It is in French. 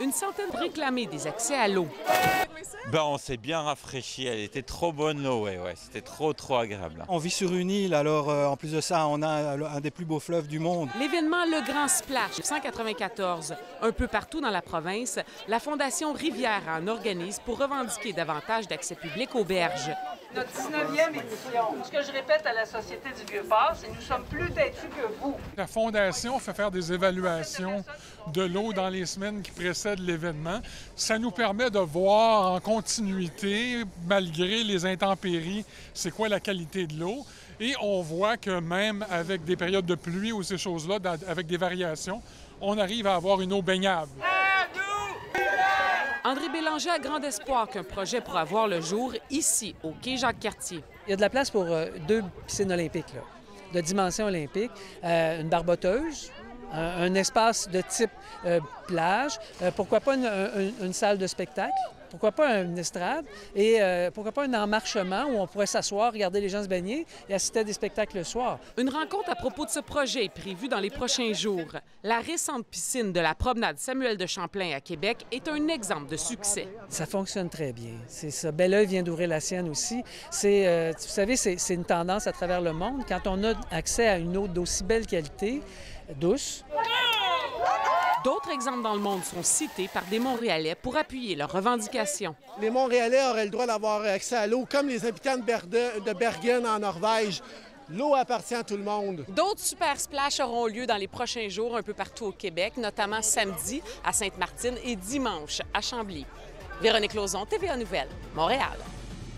Une centaine réclamait des accès à l'eau. Ben, on s'est bien rafraîchi. Elle était trop bonne l'eau, ouais, ouais. C'était trop, trop agréable. On vit sur une île, alors euh, en plus de ça, on a un des plus beaux fleuves du monde. L'événement Le Grand Splash 194, un peu partout dans la province, la Fondation Rivière en organise pour revendiquer davantage d'accès public aux berges. Notre 19e édition. Ce que je répète à la Société du Vieux-Port, c'est que nous sommes plus têtus que vous. La Fondation fait faire des évaluations de l'eau dans les semaines qui précèdent l'événement. Ça nous permet de voir en continuité, malgré les intempéries, c'est quoi la qualité de l'eau. Et on voit que même avec des périodes de pluie ou ces choses-là, avec des variations, on arrive à avoir une eau baignable. André Bélanger a grand espoir qu'un projet pourra voir le jour ici, au quai Jacques-Cartier. Il y a de la place pour euh, deux piscines olympiques, là, de dimension olympique, euh, une barboteuse, un, espace de type euh, plage, pourquoi pas une salle de spectacle? Pourquoi pas une estrade et euh, pourquoi pas un emmarchement où on pourrait s'asseoir, regarder les gens se baigner et assister à des spectacles le soir. Une rencontre à propos de ce projet est prévue dans les prochains jours. La récente piscine de la promenade Samuel de Champlain à Québec est un exemple de succès. Ça fonctionne très bien. C'est ça. Belleuil vient d'ouvrir la sienne aussi. C'est, euh, vous savez, c'est une tendance à travers le monde. Quand on a accès à une eau d'aussi belle qualité, douce, D'autres exemples dans le monde sont cités par des Montréalais pour appuyer leurs revendications. Les Montréalais auraient le droit d'avoir accès à l'eau, comme les habitants de Bergen en Norvège. L'eau appartient à tout le monde. D'autres super splash auront lieu dans les prochains jours un peu partout au Québec, notamment samedi à Sainte-Martine et dimanche à Chambly. Véronique Lauzon, TVA Nouvelle, Montréal.